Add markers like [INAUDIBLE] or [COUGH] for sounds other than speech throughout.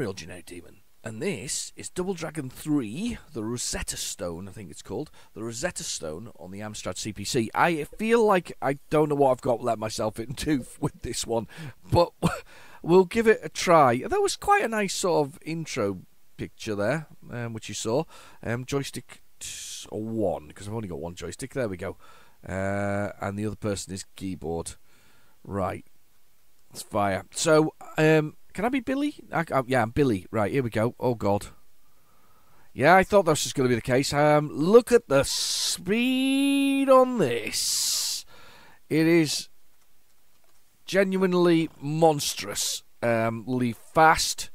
Unreal Generic Demon. And this is Double Dragon 3, the Rosetta Stone, I think it's called. The Rosetta Stone on the Amstrad CPC. I feel like I don't know what I've got let myself into [LAUGHS] with this one, but [LAUGHS] we'll give it a try. That was quite a nice sort of intro picture there, um, which you saw. Um, joystick one, because I've only got one joystick. There we go. Uh, and the other person is keyboard. Right. It's fire. So, um, can I be Billy? I, I, yeah, I'm Billy. Right, here we go. Oh, God. Yeah, I thought that was just going to be the case. Um, look at the speed on this. It is genuinely monstrous. Um, fast.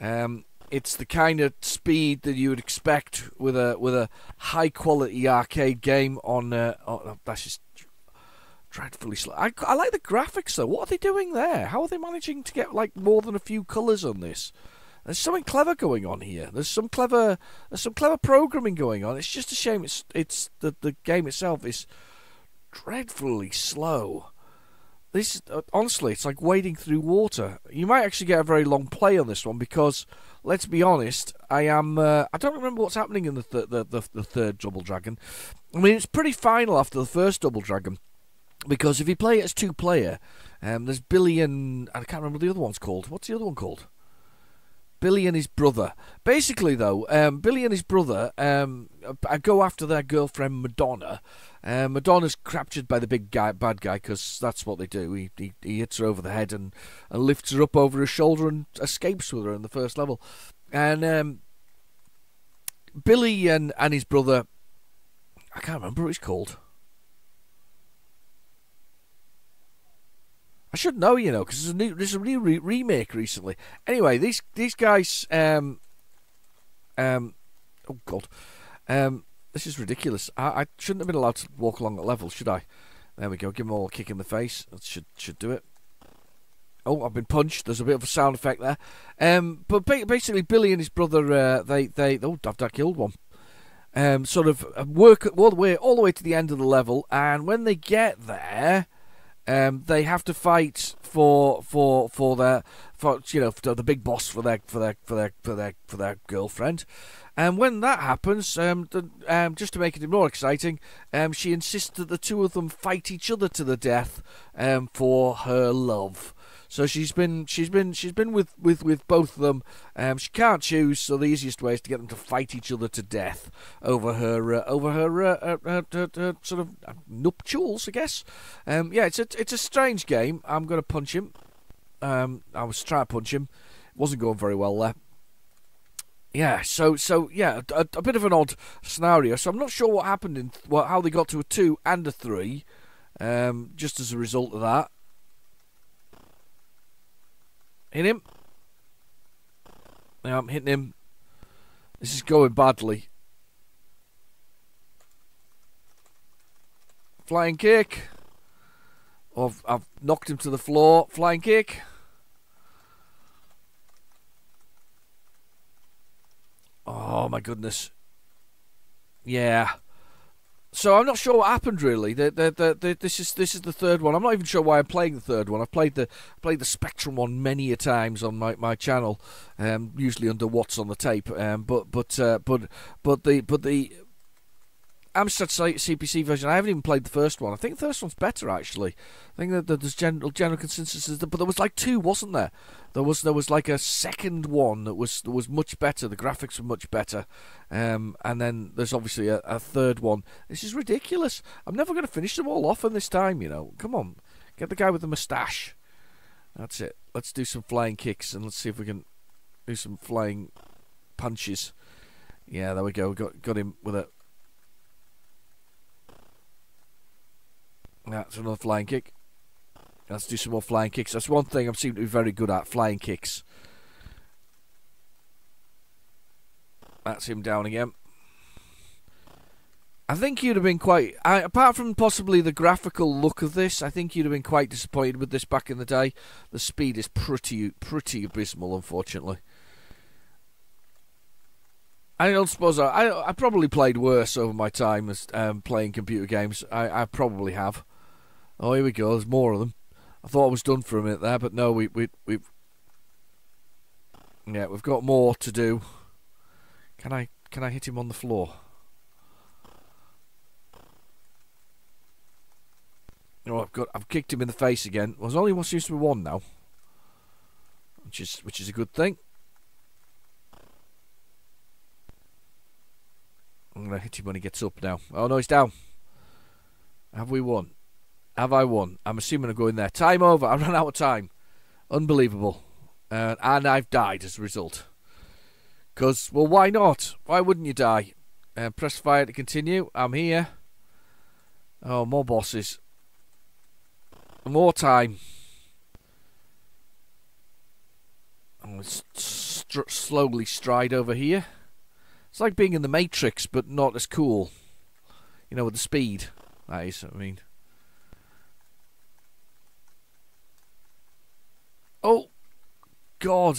Um, it's the kind of speed that you would expect with a with a high quality arcade game on. Uh, oh, that's just dreadfully slow. I, I like the graphics though. What are they doing there? How are they managing to get like more than a few colours on this? There's something clever going on here. There's some clever there's some clever programming going on. It's just a shame it's it's the the game itself is dreadfully slow. This uh, honestly, it's like wading through water. You might actually get a very long play on this one because let's be honest, I am. Uh, I don't remember what's happening in the, th- the, the the third Double Dragon. I mean, it's pretty final after the first Double Dragon because if you play it as two player, um, there's Billy and I can't remember what the other one's called. What's the other one called? Billy and his brother. Basically, though, um, Billy and his brother um, go after their girlfriend Madonna. Uh, Madonna's captured by the big guy, bad guy, because that's what they do. He, he, he hits her over the head and, and lifts her up over his shoulder and escapes with her in the first level. And um, Billy and, and his brother, I can't remember what he's called. I should know, you know, because there's a new there's a new re- remake recently. Anyway, these these guys, um, um, oh god, um, this is ridiculous. I, I shouldn't have been allowed to walk along that level, should I? There we go. Give them all a kick in the face. That should should do it. Oh, I've been punched. There's a bit of a sound effect there. Um, but ba- basically, Billy and his brother, uh, they they oh, I've, I've killed one. Um, sort of work all the way all the way to the end of the level, and when they get there, um, they have to fight for for for their for you know for the big boss for their for their for their for their for their girlfriend. And when that happens, um, the, um, just to make it more exciting, um, she insists that the two of them fight each other to the death um, for her love. So she's been she's been she's been with, with, with both of them. Um, she can't choose, so the easiest way is to get them to fight each other to death over her uh, over her, uh, uh, her, her, sort of nuptials, I guess. Um, yeah, it's a it's a strange game. I'm going to punch him. Um, I was trying to punch him. It wasn't going very well there. Yeah, so so yeah, a, a, bit of an odd scenario. So I'm not sure what happened in well, how they got to a two and a three, um, just as a result of that. Hit him. Now I'm hitting him. This is going badly. Flying kick. I've, I've knocked him to the floor. Flying kick. Oh my goodness. Yeah. So I'm not sure what happened really. The, the, the, this is this is the third one. I'm not even sure why I'm playing the third one. I've played the played the Spectrum one many a times on my, my channel, um, usually under what's on the tape. Um, but but uh, but but the but the Amstrad CPC version. I haven't even played the first one. I think the first one's better actually. I think that, there's general general consensus, but there was like two, wasn't there? There was there was like a second one that was that was much better. The graphics were much better, um, and then there's obviously a, a third one. This is ridiculous. I'm never going to finish them all off in this time. You know, come on, get the guy with the moustache. That's it. Let's do some flying kicks and let's see if we can do some flying punches. Yeah, there we go. Got got him with a That's another flying kick. Let's do some more flying kicks. That's one thing I seem to be very good at, flying kicks. That's him down again. I think you'd have been quite, I, apart from possibly the graphical look of this, I think you'd have been quite disappointed with this back in the day. The speed is pretty, pretty abysmal, unfortunately. I don't suppose I, I, I probably played worse over my time as um, playing computer games. I, I probably have. Oh, here we go. There's more of them. I thought I was done for a minute there, but no, we we we. Yeah, we've got more to do. Can I can I hit him on the floor? Oh, I've got I've kicked him in the face again. Well, there's only what seems to be one now, which is which is a good thing. I'm gonna hit him when he gets up now. Oh no, he's down. Have we won? Have I won? I'm assuming I'm going there. Time over. I ran out of time. Unbelievable. Uh, and I've died as a result. Because, well, why not? Why wouldn't you die? Uh, press fire to continue. I'm here. Oh, more bosses. More time. Oh, st- slowly stride over here. It's like being in the Matrix, but not as cool. You know, with the speed. That is, I mean. Oh, God.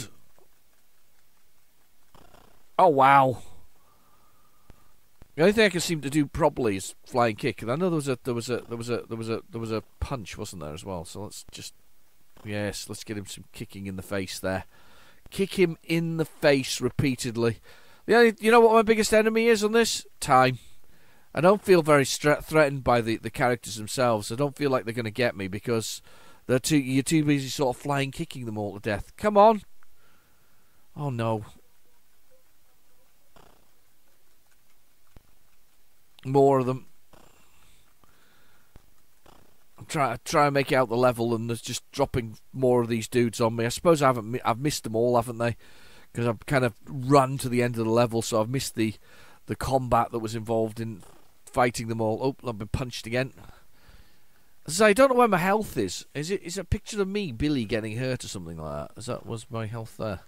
Oh, wow. The only thing I can seem to do properly is flying kick. And I know there was a there was a there was a there was a there was a punch, wasn't there as well? So let's just yes, let's get him some kicking in the face there. Kick him in the face repeatedly. The only, you know what my biggest enemy is on this time. I don't feel very threatened by the, the characters themselves. I don't feel like they're going to get me because they're too you're too busy sort of flying kicking them all to death. Come on. Oh no. More of them. I'm trying to try and make out the level, and there's just dropping more of these dudes on me. I suppose I haven't. I've missed them all, haven't they? Because I've kind of run to the end of the level, so I've missed the the combat that was involved in fighting them all. Oh, I've been punched again. So I don't know where my health is. Is it is it a picture of me, Billy, getting hurt or something like that? Is that was my health there?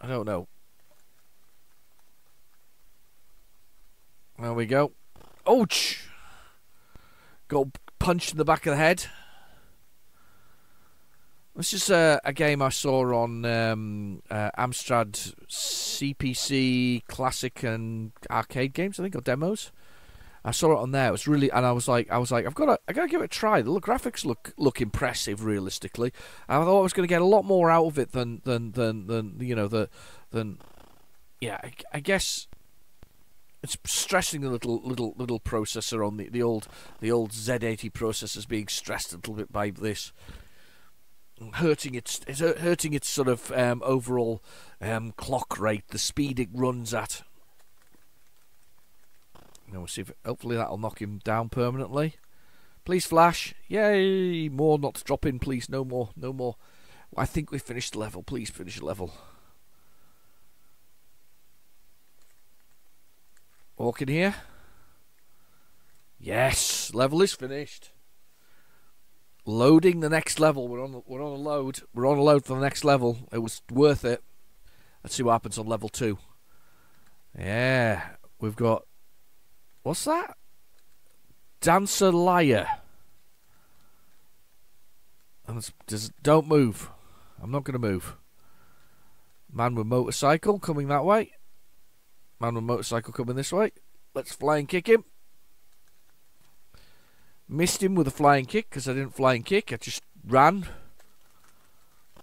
I don't know. There we go. Ouch! Got punched in the back of the head. This is a, a game I saw on um, uh, Amstrad CPC Classic and arcade games, I think, or demos. I saw it on there. It was really, and I was like, I was like, I've got to, I got to give it a try. The graphics look look impressive, realistically. I thought I was going to get a lot more out of it than than than than you know the than yeah. I, I guess it's stressing the little little little processor on the, the old the old Z80 processors being stressed a little bit by this hurting its it's hurting its sort of um, overall um, clock rate the speed it runs at we'll see if hopefully that'll knock him down permanently please flash yay more not to drop in please no more no more I think we finished the level please finish the level Walk in here. Yes, level is finished. Loading the next level. We're on. We're on a load. We're on a load for the next level. It was worth it. Let's see what happens on level two. Yeah, we've got. What's that? Dancer liar. Just don't move. I'm not going to move. Man with motorcycle coming that way. Man with motorcycle coming this way. Let's fly and kick him. Missed him with a flying kick because I didn't fly and kick. I just ran.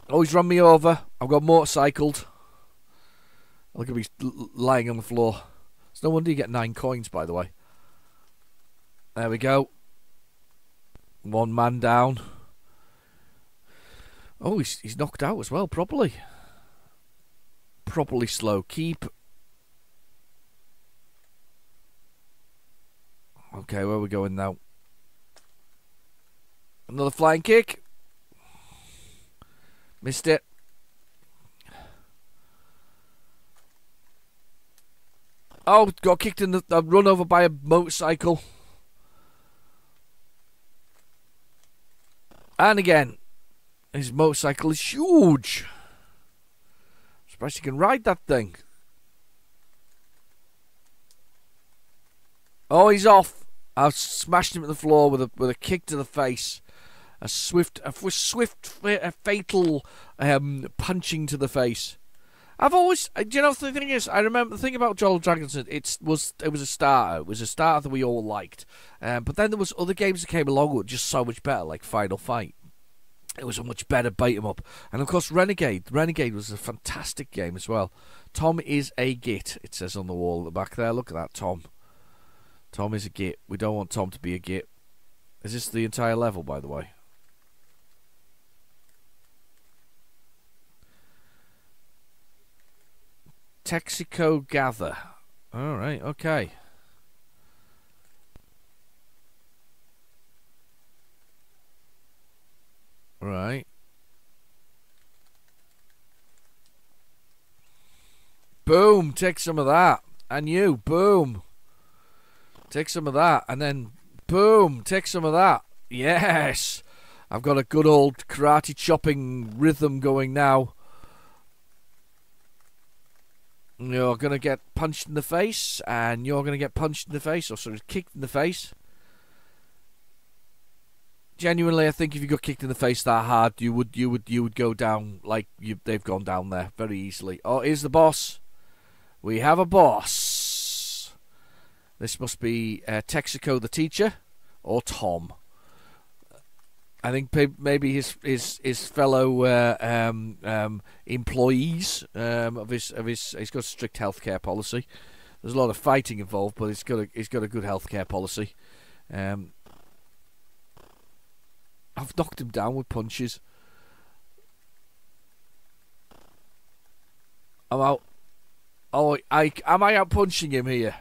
Oh, he's run me over. I've got motorcycled. Look at me lying on the floor. It's no wonder you get nine coins, by the way. There we go. One man down. Oh, he's, he's knocked out as well, properly. Properly slow. Keep Okay, where are we going now? Another flying kick. Missed it. Oh, got kicked in the uh, run over by a motorcycle. And again, his motorcycle is huge. I'm surprised he can ride that thing. Oh, he's off. I smashed him at the floor with a with a kick to the face, a swift, a swift, a fatal um, punching to the face. I've always, uh, you know the thing is, I remember the thing about Joel Dragonson. It was it was a starter. It was a starter that we all liked, um, but then there was other games that came along that were just so much better, like Final Fight. It was a much better beat 'em up, and of course Renegade. Renegade was a fantastic game as well. Tom is a git. It says on the wall at the back there. Look at that, Tom. Tom is a git. We don't want Tom to be a git. Is this the entire level, by the way? Texaco Gather. All right. Okay. Right. Boom, take some of that. And you, boom. Take some of that. And then, boom, take some of that. Yes. I've got a good old karate chopping rhythm going now. You're going to get punched in the face, and you're going to get punched in the face, or sort of kicked in the face. Genuinely, I think if you got kicked in the face that hard, you would, you would, you would go down like you, they've gone down there very easily. Oh, here's the boss. We have a boss. This must be uh, Texaco the teacher or Tom. I think maybe his his his fellow uh, um, um, employees um, of his of his he's got a strict healthcare policy. There's a lot of fighting involved, but he's got a he's got a good healthcare policy. Um, I've knocked him down with punches. I'm out. Oh, I am I out punching him here?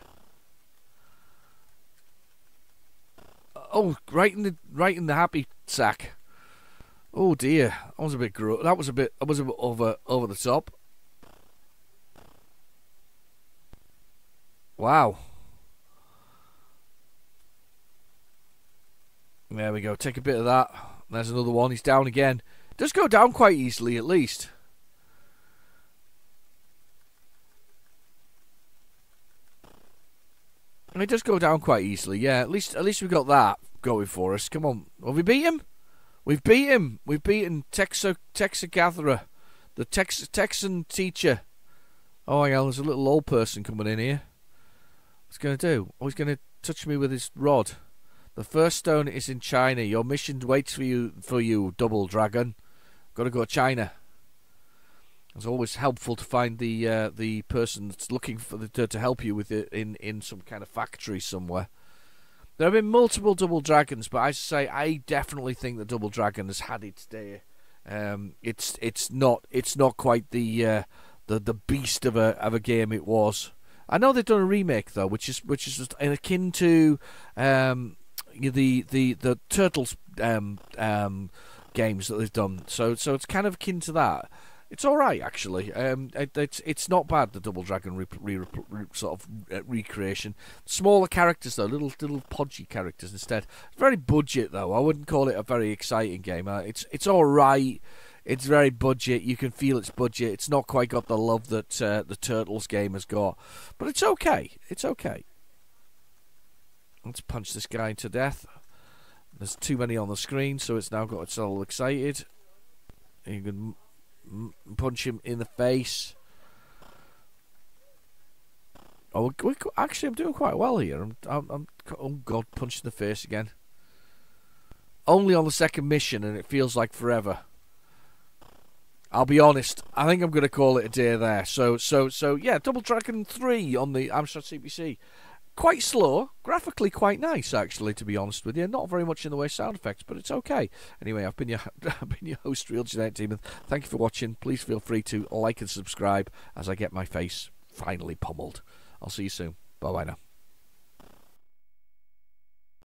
Oh, right in the right in the happy sack. Oh dear, that was a bit gro- That was a bit. That was a bit over over the top. Wow. There we go. Take a bit of that. There's another one. He's down again. Does go down quite easily, at least. It does go down quite easily. Yeah, at least at least we got that going for us. Come on, have we beat him? We've beat him. We've beaten Texas Gatherer, the Tex, Texan teacher. Oh, hang there's a little old person coming in here. What's he going to do? Oh, he's going to touch me with his rod. The first stone is in China. Your mission waits for you, for you, Double Dragon. Got to go to China. It's always helpful to find the uh, the person that's looking for the, to, to help you with it in, in some kind of factory somewhere. There have been multiple double dragons, but I say I definitely think the double dragon has had its day. Um, it's it's not it's not quite the uh, the the beast of a of a game it was. I know they've done a remake though, which is which is just akin to um, the the the turtles um, um, games that they've done. So so it's kind of akin to that. It's all right actually. Um, it, it's it's not bad the Double Dragon re, re, re, sort of uh, recreation. Smaller characters though, little little podgy characters instead. Very budget though. I wouldn't call it a very exciting game. Uh, it's it's all right. It's very budget. You can feel it's budget. It's not quite got the love that uh, the Turtles game has got, but it's okay. It's okay. Let's punch this guy to death. There's too many on the screen, so it's now got it's all excited. You can punch him in the face. Oh, we, actually, I'm doing quite well here. I'm, I'm, I'm, oh god, punching the face again. Only on the second mission, and it feels like forever. I'll be honest. I think I'm going to call it a day there. So, so, so, yeah. Double Dragon three on the Amstrad CPC quite slow, graphically quite nice actually, to be honest with you. Not very much in the way of sound effects, but it's okay. Anyway, I've been your [LAUGHS] I've been your host, Real Generic and thank you for watching. Please feel free to like and subscribe as I get my face finally pummeled. I'll see you soon. Bye bye now.